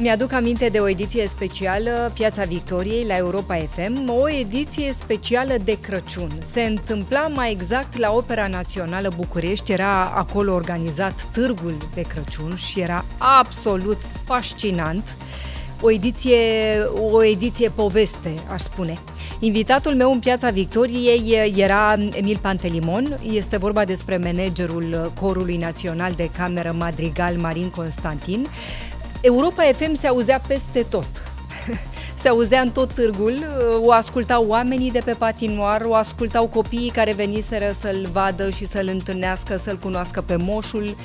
Mi-aduc aminte de o ediție specială, Piața Victoriei, la Europa FM, o ediție specială de Crăciun. Se întâmpla mai exact la Opera Națională București, era acolo organizat târgul de Crăciun și era absolut fascinant. O ediție, o ediție poveste, aș spune. Invitatul meu în Piața Victoriei era Emil Pantelimon. Este vorba despre managerul Corului Național de Cameră Madrigal Marin Constantin. Europa FM se auzea peste tot. se auzea în tot târgul, o ascultau oamenii de pe patinoar, o ascultau copiii care veniseră să-l vadă și să-l întâlnească, să-l cunoască pe moșul.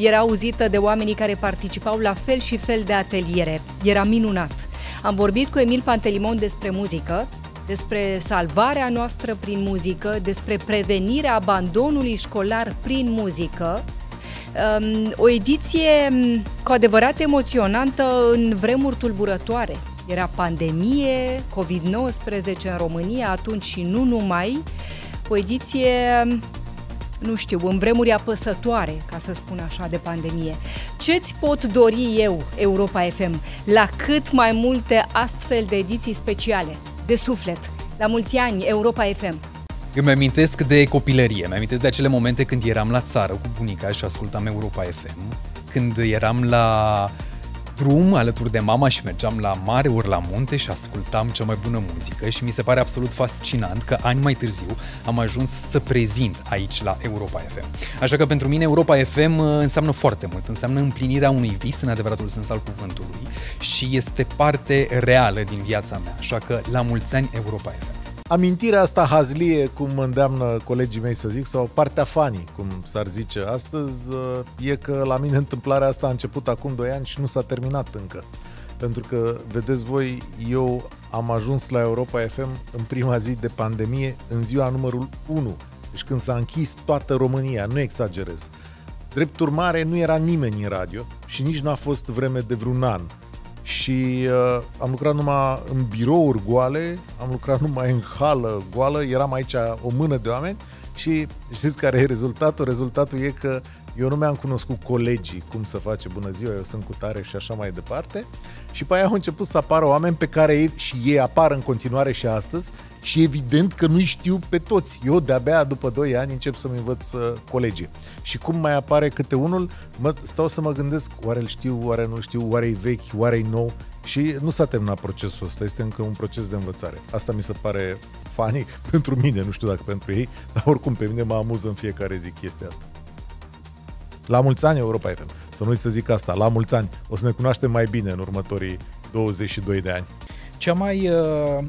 Era auzită de oamenii care participau la fel și fel de ateliere. Era minunat. Am vorbit cu Emil Pantelimon despre muzică, despre salvarea noastră prin muzică, despre prevenirea abandonului școlar prin muzică, um, o ediție um, cu adevărat emoționantă în vremuri tulburătoare. Era pandemie, COVID-19 în România atunci și nu numai, o ediție um, nu știu, în vremuri apăsătoare, ca să spun așa, de pandemie. Ce-ți pot dori eu, Europa FM, la cât mai multe astfel de ediții speciale, de suflet? La mulți ani, Europa FM! Îmi amintesc de copilărie, îmi amintesc de acele momente când eram la țară cu bunica și ascultam Europa FM, când eram la drum alături de mama și mergeam la mare ori la munte și ascultam cea mai bună muzică și mi se pare absolut fascinant că ani mai târziu am ajuns să prezint aici la Europa FM. Așa că pentru mine Europa FM uh, înseamnă foarte mult, înseamnă împlinirea unui vis în adevăratul sens al cuvântului și este parte reală din viața mea. Așa că la mulți ani Europa FM. Amintirea asta hazlie, cum mă îndeamnă colegii mei să zic, sau partea fanii, cum s-ar zice astăzi, e că la mine întâmplarea asta a început acum 2 ani și nu s-a terminat încă. Pentru că, vedeți voi, eu am ajuns la Europa FM în prima zi de pandemie, în ziua numărul 1. Deci când s-a închis toată România, nu exagerez. Drept urmare, nu era nimeni în radio și nici n-a fost vreme de vreun an și uh, am lucrat numai în birouri goale, am lucrat numai în hală goală, eram aici o mână de oameni și știți care e rezultatul? Rezultatul e că eu nu mi-am cunoscut colegii cum să face bună ziua, eu sunt cu tare și așa mai departe. Și pe aia au început să apară oameni pe care ei, și ei apar în continuare și astăzi și evident că nu-i știu pe toți. Eu de-abia după 2 ani încep să-mi învăț uh, colegii. Și cum mai apare câte unul, mă, stau să mă gândesc, oare îl știu, oare nu știu, oare e vechi, oare e nou. Și nu s-a terminat procesul ăsta, este încă un proces de învățare. Asta mi se pare funny pentru mine, nu știu dacă pentru ei, dar oricum pe mine mă amuză în fiecare zi chestia asta. La mulți ani Europa FM. Să nu-i să zic asta, la mulți ani. O să ne cunoaștem mai bine în următorii 22 de ani. Cea mai uh,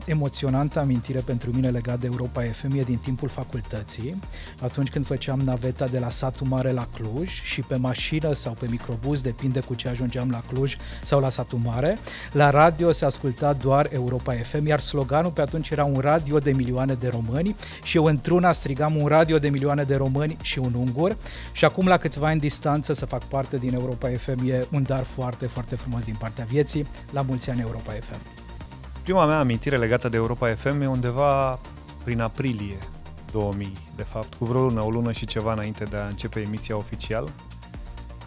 emoționantă amintire pentru mine legat de Europa FM e din timpul facultății, atunci când făceam naveta de la satul mare la Cluj și pe mașină sau pe microbuz, depinde cu ce ajungeam la Cluj sau la satul mare, la radio se asculta doar Europa FM, iar sloganul pe atunci era un radio de milioane de români și eu într-una strigam un radio de milioane de români și un ungur și acum la câțiva ani distanță să fac parte din Europa FM e un dar foarte, foarte frumos din partea vieții. La mulți ani Europa FM! Prima mea amintire legată de Europa FM e undeva prin aprilie 2000, de fapt, cu vreo lună, o lună și ceva înainte de a începe emisia oficial.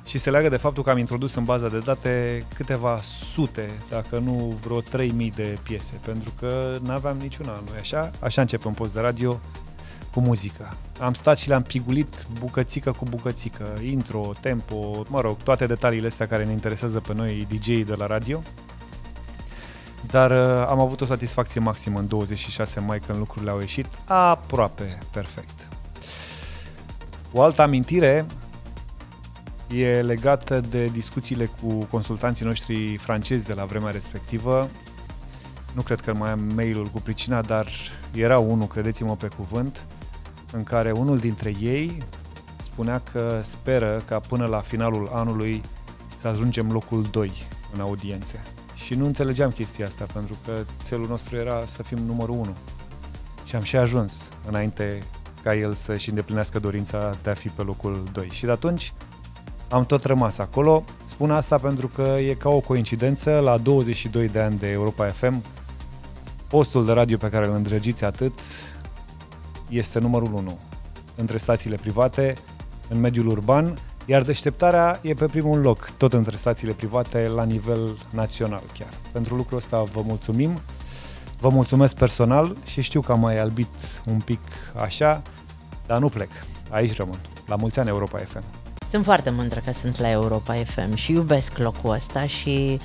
Și se leagă de faptul că am introdus în baza de date câteva sute, dacă nu vreo 3000 de piese, pentru că nu aveam niciuna, nu așa? Așa începe un post de radio cu muzică. Am stat și le-am pigulit bucățică cu bucățică, intro, tempo, mă rog, toate detaliile astea care ne interesează pe noi DJ de la radio. Dar uh, am avut o satisfacție maximă în 26 mai când lucrurile au ieșit aproape perfect. O altă amintire e legată de discuțiile cu consultanții noștri francezi de la vremea respectivă. Nu cred că mai am mailul cu pricina, dar era unul, credeți-mă pe cuvânt, în care unul dintre ei spunea că speră ca până la finalul anului să ajungem locul 2 în audiențe. Și nu înțelegeam chestia asta, pentru că țelul nostru era să fim numărul 1. Și am și ajuns înainte ca el să-și îndeplinească dorința de a fi pe locul 2. Și de atunci am tot rămas acolo. Spun asta pentru că e ca o coincidență, la 22 de ani de Europa FM, postul de radio pe care îl îndrăgiți atât este numărul 1 între stațiile private, în mediul urban Iar deșteptarea e pe primul loc, tot între stațiile private, la nivel național chiar. Pentru lucrul ăsta vă mulțumim, vă mulțumesc personal și știu că am mai albit un pic așa, dar nu plec. Aici rămân. La mulți ani Europa FM. Sunt foarte mândră că sunt la Europa FM și iubesc locul ăsta și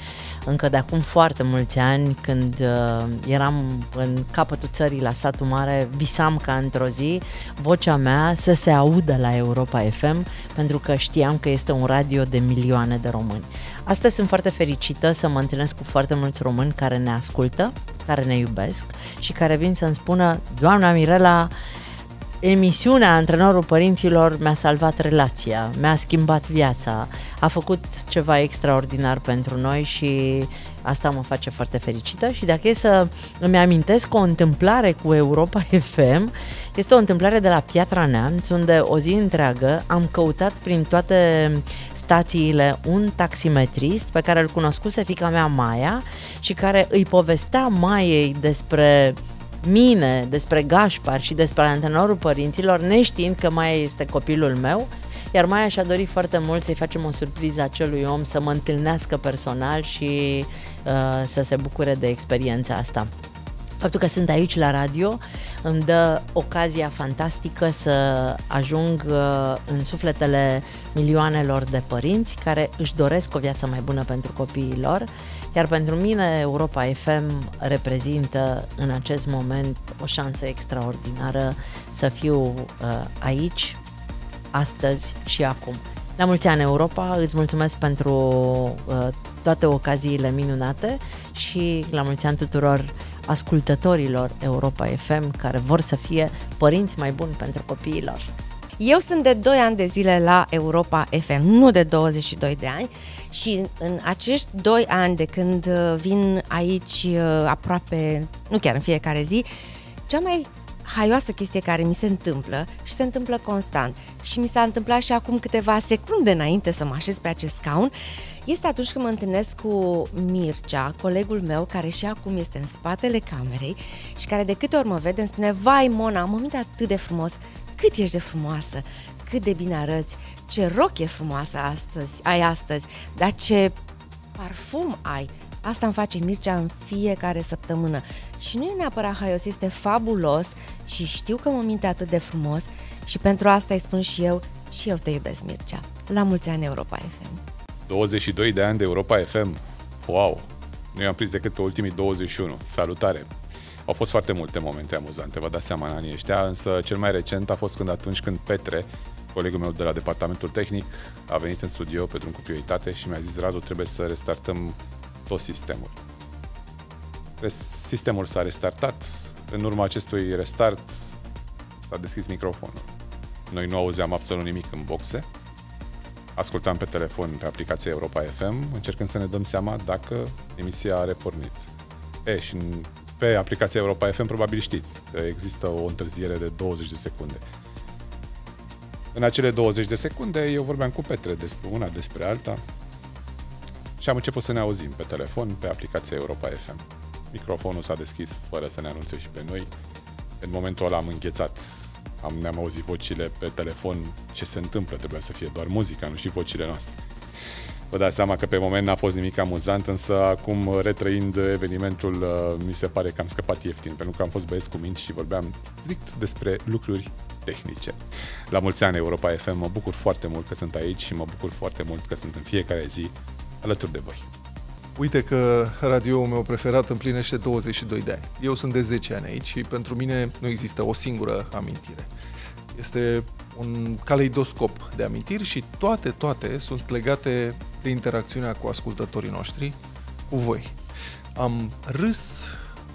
încă de acum foarte mulți ani, când uh, eram în capătul țării la satul mare, visam ca într-o zi vocea mea să se audă la Europa FM, pentru că știam că este un radio de milioane de români. Astăzi sunt foarte fericită să mă întâlnesc cu foarte mulți români care ne ascultă, care ne iubesc și care vin să-mi spună, Doamna Mirela, emisiunea Antrenorul Părinților mi-a salvat relația, mi-a schimbat viața, a făcut ceva extraordinar pentru noi și asta mă face foarte fericită. Și dacă e să îmi amintesc o întâmplare cu Europa FM, este o întâmplare de la Piatra Neamț, unde o zi întreagă am căutat prin toate stațiile un taximetrist pe care îl cunoscuse fica mea Maia și care îi povestea Maiei despre mine, despre Gașpar și despre antrenorul părinților, neștiind că Maia este copilul meu, iar Maia și-a dorit foarte mult să-i facem o surpriză acelui om, să mă întâlnească personal și uh, să se bucure de experiența asta. Faptul că sunt aici la radio îmi dă ocazia fantastică să ajung uh, în sufletele milioanelor de părinți care își doresc o viață mai bună pentru copiii lor iar pentru mine Europa FM reprezintă în acest moment o șansă extraordinară să fiu uh, aici, astăzi și acum. La mulți ani Europa, îți mulțumesc pentru uh, toate ocaziile minunate și la mulți ani tuturor ascultătorilor Europa FM care vor să fie părinți mai buni pentru copiilor. Eu sunt de 2 ani de zile la Europa FM, nu de 22 de ani și în acești 2 ani de când uh, vin aici uh, aproape, nu chiar în fiecare zi, cea mai haioasă chestie care mi se întâmplă și se întâmplă constant. Și mi s-a întâmplat și acum câteva secunde înainte să mă așez pe acest scaun, este atunci când mă întâlnesc cu Mircea, colegul meu, care și acum este în spatele camerei și care de câte ori mă vede îmi spune Vai, Mona, am umit atât de frumos, cât ești de frumoasă, cât de bine arăți, ce roc e frumoasă astăzi, ai astăzi, dar ce parfum ai. Asta îmi face Mircea în fiecare săptămână. Și nu e neapărat haios, este fabulos și știu că mă minte atât de frumos și pentru asta îi spun și eu, și eu te iubesc, Mircea. La mulți ani Europa FM. 22 de ani de Europa FM. Wow! Nu i-am prins decât pe ultimii 21. Salutare! Au fost foarte multe momente amuzante, vă dați seama în anii ăștia, însă cel mai recent a fost când atunci când Petre, colegul meu de la departamentul tehnic, a venit în studio pe drum cu prioritate și mi-a zis, Radu, trebuie să restartăm tot sistemul. Sistemul s-a restartat, în urma acestui restart s-a deschis microfonul. Noi nu auzeam absolut nimic în boxe, ascultam pe telefon pe aplicația Europa FM, încercând să ne dăm seama dacă emisia a repornit. E, și pe aplicația Europa FM probabil știți că există o întârziere de 20 de secunde. În acele 20 de secunde eu vorbeam cu Petre despre una, despre alta și am început să ne auzim pe telefon, pe aplicația Europa FM. Microfonul s-a deschis fără să ne anunțe și pe noi. În momentul ăla am înghețat, am, ne-am auzit vocile pe telefon, ce se întâmplă, trebuia să fie doar muzica, nu și vocile noastre. Vă dați seama că pe moment n-a fost nimic amuzant, însă acum, retrăind evenimentul, uh, mi se pare că am scăpat ieftin, pentru că am fost băieți cu minți și vorbeam strict despre lucruri tehnice. La mulți ani Europa FM, mă bucur foarte mult că sunt aici și mă bucur foarte mult că sunt în fiecare zi alături de voi. Uite că radioul meu preferat împlinește 22 de ani. Eu sunt de 10 ani aici și pentru mine nu există o singură amintire. Este un caleidoscop de amintiri și toate, toate sunt legate de interacțiunea cu ascultătorii noștri, cu voi. Am râs,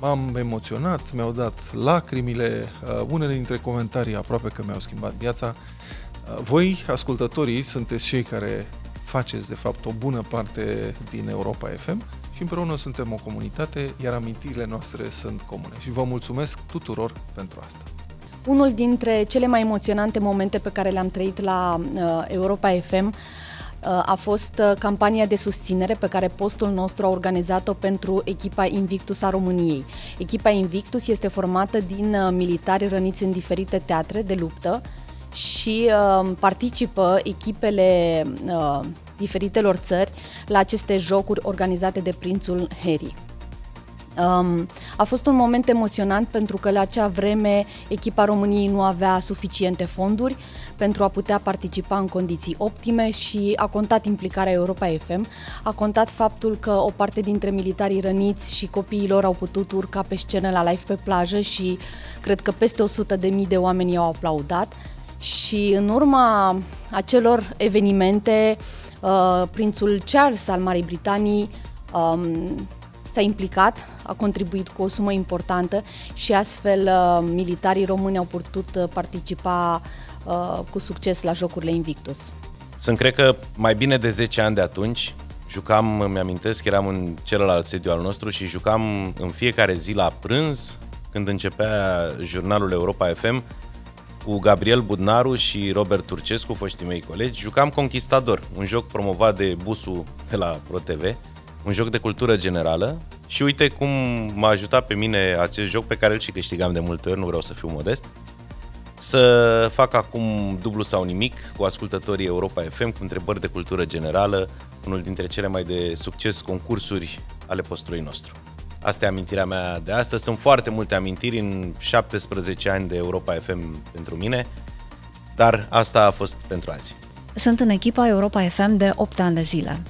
m-am emoționat, mi-au dat lacrimile, uh, unele dintre comentarii aproape că mi-au schimbat viața. Uh, voi, ascultătorii, sunteți cei care faceți, de fapt, o bună parte din Europa FM și împreună suntem o comunitate, iar amintirile noastre sunt comune. Și vă mulțumesc tuturor pentru asta. Unul dintre cele mai emoționante momente pe care le-am trăit la uh, Europa FM uh, a fost uh, campania de susținere pe care postul nostru a organizat-o pentru echipa Invictus a României. Echipa Invictus este formată din uh, militari răniți în diferite teatre de luptă și uh, participă echipele uh, diferitelor țări la aceste jocuri organizate de prințul Harry. Um, a fost un moment emoționant pentru că la acea vreme echipa României nu avea suficiente fonduri pentru a putea participa în condiții optime și a contat implicarea Europa FM, a contat faptul că o parte dintre militarii răniți și copiii lor au putut urca pe scenă la live pe plajă și cred că peste 100 de mii de oameni au aplaudat și în urma acelor evenimente uh, prințul Charles al Marii Britanii um, s-a implicat, a contribuit cu o sumă importantă și astfel uh, militarii români au putut uh, participa uh, cu succes la Jocurile Invictus. Sunt, cred că, mai bine de 10 ani de atunci, jucam, îmi amintesc, eram în celălalt sediu al nostru și jucam în fiecare zi la prânz, când începea jurnalul Europa FM, cu Gabriel Budnaru și Robert Turcescu, foștii mei colegi, jucam Conquistador, un joc promovat de Busu de la ProTV, un joc de cultură generală și uite cum m-a ajutat pe mine acest joc pe care îl și câștigam de multe ori, nu vreau să fiu modest, să fac acum dublu sau nimic cu ascultătorii Europa FM cu întrebări de cultură generală, unul dintre cele mai de succes concursuri ale postului nostru. Asta e amintirea mea de astăzi. Sunt foarte multe amintiri în 17 ani de Europa FM pentru mine, dar asta a fost pentru azi. Sunt în echipa Europa FM de 8 ani de zile.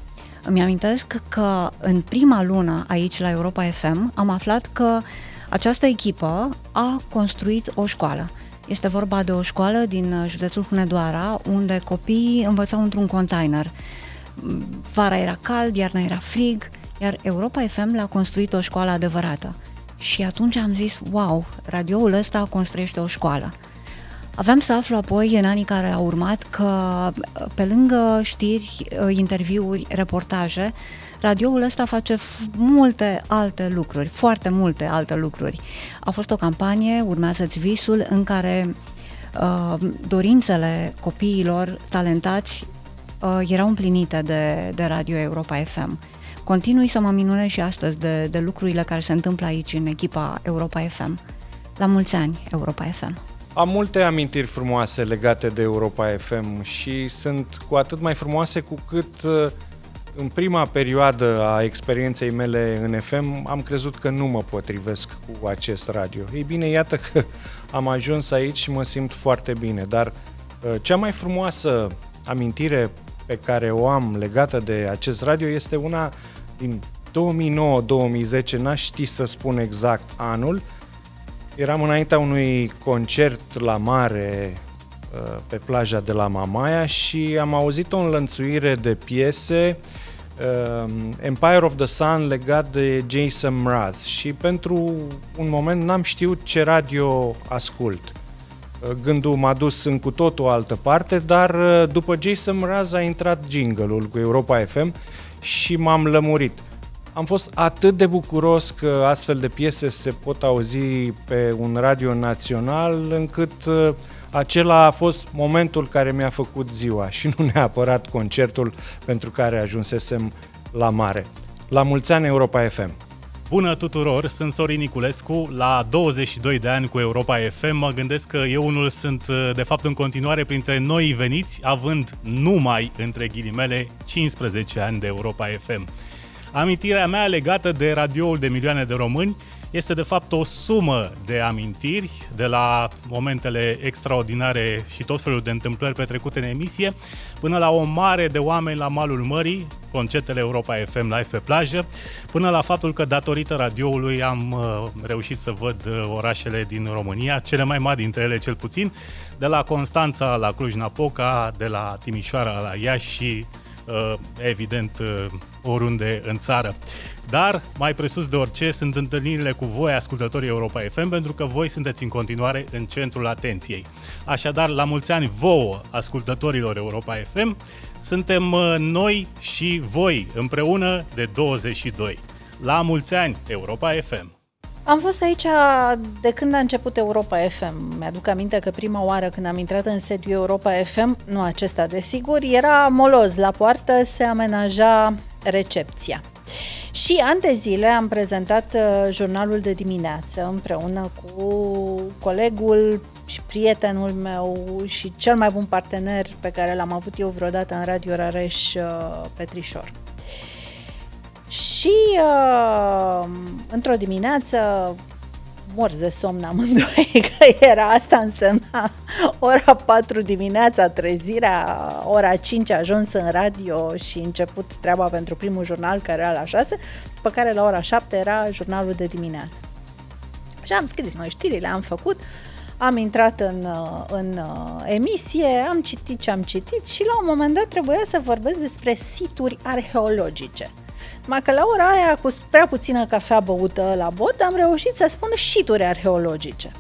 Îmi amintesc că în prima lună aici la Europa FM am aflat că această echipă a construit o școală. Este vorba de o școală din județul Hunedoara, unde copiii învățau într-un container. Vara era cald, iarna era frig, iar Europa FM l-a construit o școală adevărată. Și atunci am zis, wow, radioul ăsta construiește o școală. Aveam să aflu apoi, în anii care au urmat, că pe lângă știri, interviuri, reportaje, radioul ăsta face multe alte lucruri, foarte multe alte lucruri. A fost o campanie, Urmează-ți visul, în care uh, dorințele copiilor talentați uh, erau împlinite de, de Radio Europa FM. Continui să mă minunez și astăzi de, de lucrurile care se întâmplă aici în echipa Europa FM. La mulți ani, Europa FM! Am multe amintiri frumoase legate de Europa FM și sunt cu atât mai frumoase cu cât uh, în prima perioadă a experienței mele în FM am crezut că nu mă potrivesc cu acest radio. Ei bine, iată că am ajuns aici și mă simt foarte bine, dar uh, cea mai frumoasă amintire pe care o am legată de acest radio este una din 2009-2010, n-aș ști să spun exact anul, Eram înaintea unui concert la mare uh, pe plaja de la Mamaia și am auzit o înlănțuire de piese uh, Empire of the Sun legat de Jason Mraz și pentru un moment n-am știut ce radio ascult. Uh, gândul m-a dus în cu totul altă parte, dar după Jason Mraz a intrat jingle-ul cu Europa FM și m-am lămurit. Am fost atât de bucuros că astfel de piese se pot auzi pe un radio național încât uh, acela a fost momentul care mi-a făcut ziua și nu neapărat concertul pentru care ajunsesem la mare. La mulți ani Europa FM! Bună tuturor, sunt Sorin Niculescu, la 22 de ani cu Europa FM. Mă gândesc că eu unul sunt uh, de fapt în continuare printre noi veniți, având numai, între ghilimele, 15 ani de Europa FM. Amintirea mea legată de radioul de milioane de români este de fapt o sumă de amintiri de la momentele extraordinare și tot felul de întâmplări petrecute în emisie, până la o mare de oameni la malul mării, concertele Europa FM live pe plajă, până la faptul că datorită radioului am uh, reușit să văd uh, orașele din România, cele mai mari dintre ele cel puțin, de la Constanța la Cluj-Napoca, de la Timișoara la Iași și Uh, evident uh, oriunde în țară. Dar, mai presus de orice, sunt întâlnirile cu voi, ascultătorii Europa FM, pentru că voi sunteți în continuare în centrul atenției. Așadar, la mulți ani vouă, ascultătorilor Europa FM, suntem uh, noi și voi împreună de 22. La mulți ani, Europa FM! Am fost aici de când a început Europa FM. Mi-aduc aminte că prima oară când am intrat în sediu Europa FM, nu acesta desigur, era moloz. La poartă se amenaja recepția. Și ani de zile am prezentat uh, jurnalul de dimineață împreună cu colegul și prietenul meu și cel mai bun partener pe care l-am avut eu vreodată în Radio Rareș, uh, Petrișor. Și uh, într-o dimineață morți de somn amândoi, că era asta însemna ora 4 dimineața trezirea, ora 5 ajuns în radio și început treaba pentru primul jurnal care era la 6, după care la ora 7 era jurnalul de dimineață. Și am scris noi știrile, am făcut, am intrat în, în emisie, am citit ce am citit și la un moment dat trebuia să vorbesc despre situri arheologice. Mai că la ora aia, cu prea puțină cafea băută la bord, am reușit să spun șituri arheologice.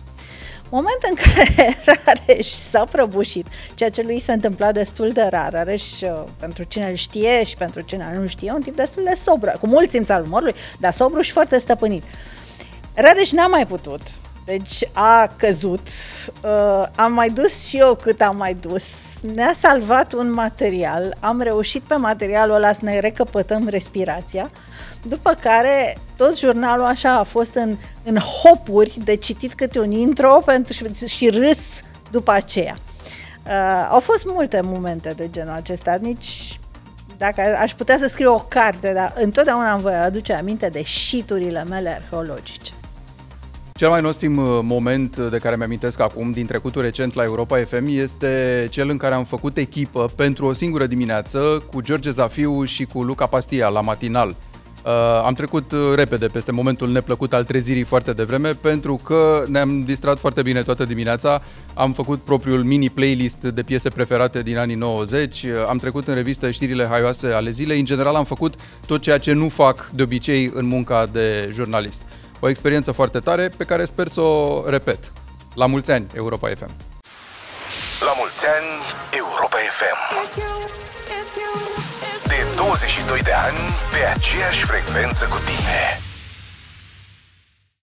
Moment în care Rareș s-a prăbușit, ceea ce lui se întâmpla destul de rar. Rareș, uh, pentru cine îl știe și pentru cine nu știe, un tip destul de sobru, cu mult simț al umorului, dar sobru și foarte stăpânit. Rareș n-a mai putut, deci a căzut. Uh, am mai dus și eu cât am mai dus ne-a salvat un material, am reușit pe materialul ăla să ne recăpătăm respirația, după care tot jurnalul așa a fost în, în hopuri de citit câte un intro pentru, și, și râs după aceea. Uh, au fost multe momente de genul acesta, nici dacă aș putea să scriu o carte, dar întotdeauna îmi voi aduce aminte de șiturile mele arheologice. Cel mai nostim uh, moment de care mi-amintesc acum din trecutul recent la Europa FM este cel în care am făcut echipă pentru o singură dimineață cu George Zafiu și cu Luca Pastia la matinal. Uh, am trecut uh, repede peste momentul neplăcut al trezirii foarte devreme pentru că ne-am distrat foarte bine toată dimineața. Am făcut propriul mini playlist de piese preferate din anii 90, uh, am trecut în revistă știrile haioase ale zilei. În general am făcut tot ceea ce nu fac de obicei în munca de jurnalist. O experiență foarte tare pe care sper să o repet. La mulți ani, Europa FM! La mulți ani, Europa FM! De 22 de ani, pe aceeași frecvență cu tine!